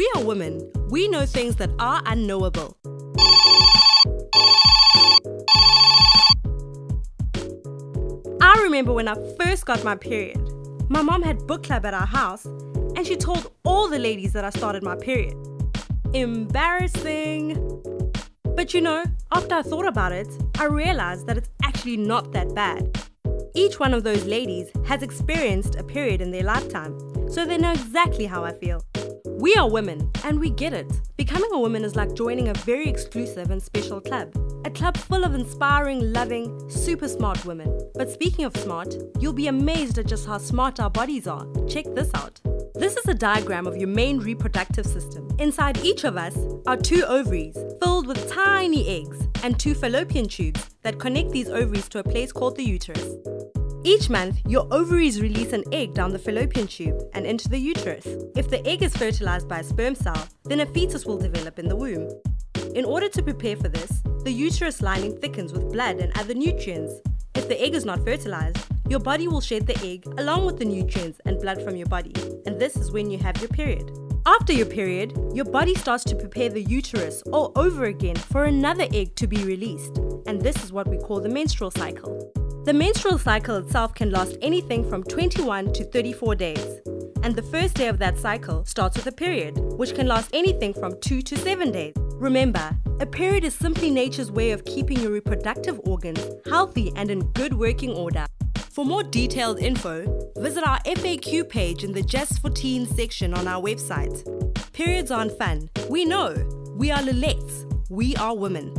We are women. We know things that are unknowable. I remember when I first got my period. My mom had book club at our house, and she told all the ladies that I started my period. Embarrassing. But you know, after I thought about it, I realized that it's actually not that bad. Each one of those ladies has experienced a period in their lifetime, so they know exactly how I feel. We are women, and we get it. Becoming a woman is like joining a very exclusive and special club. A club full of inspiring, loving, super smart women. But speaking of smart, you'll be amazed at just how smart our bodies are. Check this out. This is a diagram of your main reproductive system. Inside each of us are two ovaries filled with tiny eggs and two fallopian tubes that connect these ovaries to a place called the uterus. Each month, your ovaries release an egg down the fallopian tube and into the uterus. If the egg is fertilized by a sperm cell, then a fetus will develop in the womb. In order to prepare for this, the uterus lining thickens with blood and other nutrients. If the egg is not fertilized, your body will shed the egg along with the nutrients and blood from your body, and this is when you have your period. After your period, your body starts to prepare the uterus all over again for another egg to be released, and this is what we call the menstrual cycle. The menstrual cycle itself can last anything from 21 to 34 days, and the first day of that cycle starts with a period, which can last anything from 2 to 7 days. Remember, a period is simply nature's way of keeping your reproductive organs healthy and in good working order. For more detailed info, visit our FAQ page in the Just for Teens section on our website. Periods aren't fun. We know. We are Lil-lets. We are women.